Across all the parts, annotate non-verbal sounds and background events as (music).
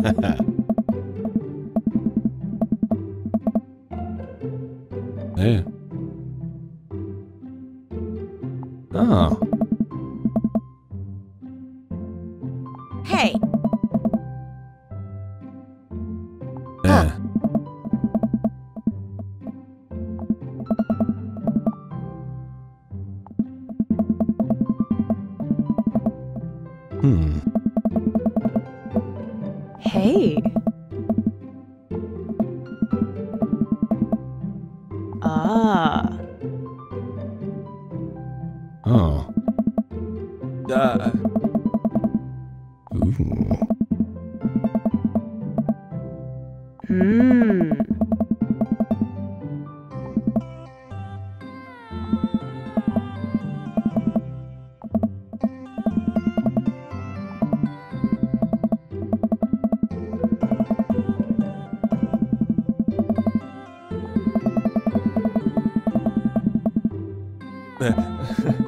(laughs) yeah. Oh. 啊 Oh.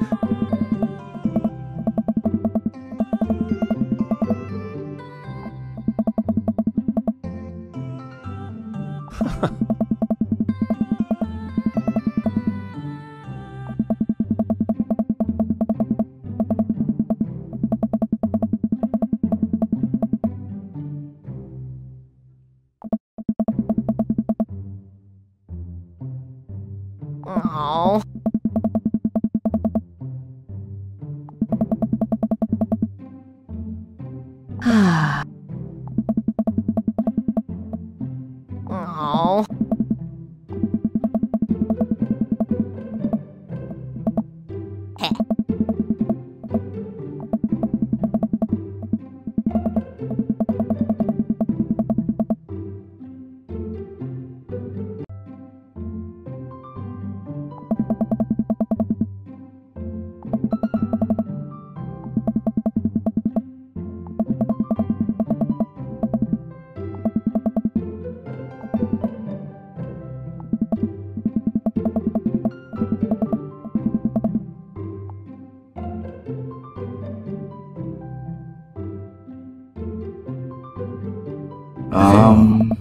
Um.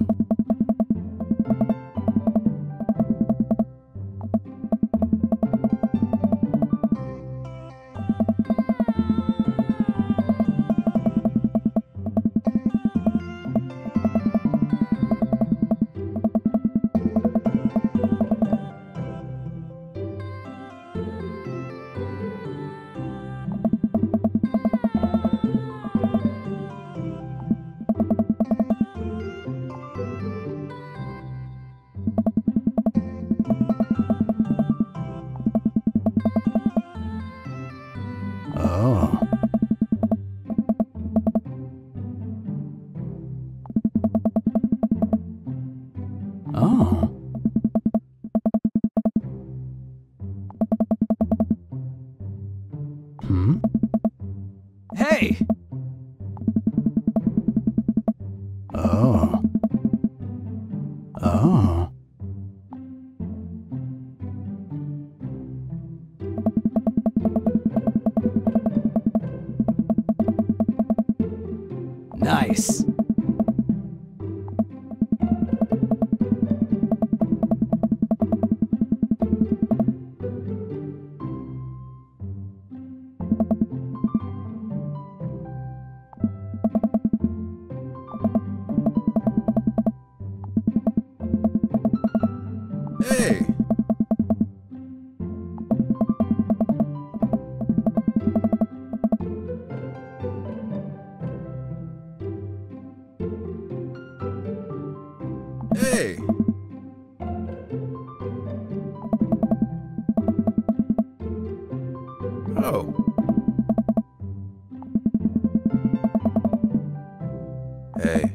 Hmm? hey, Oh. Oh. nice. Hey. Oh. Hey.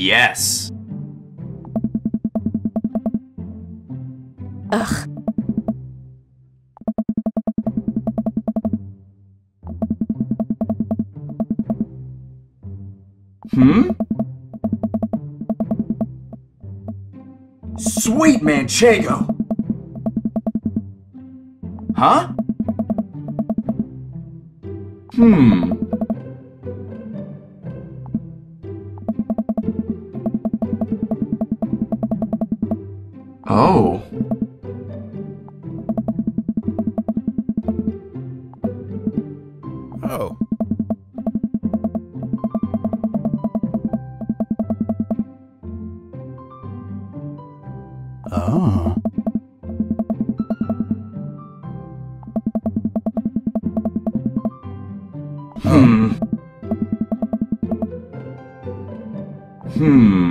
Yes. Ugh. Hmm? Sweet Manchego! Huh? Hmm. Oh. Oh. Oh. Hmm. Hmm.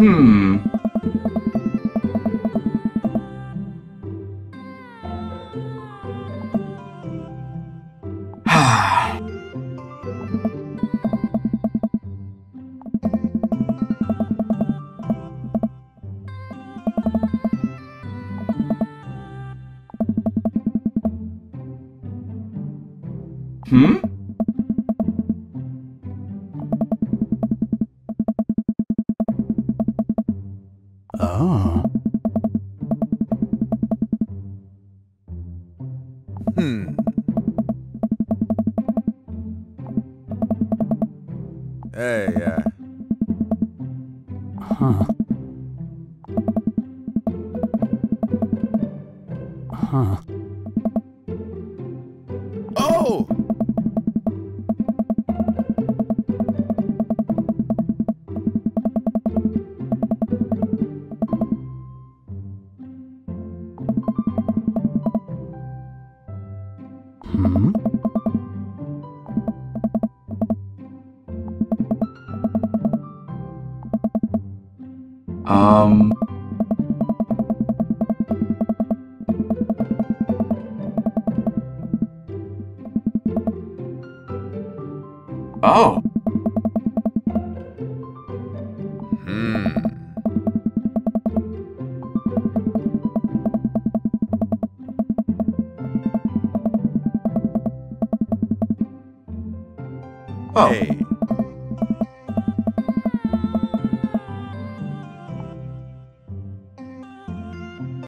Hmm. (sighs) Hmm? Hey, uh, Huh. Huh. Um. Oh. Hmm. Oh. Hey.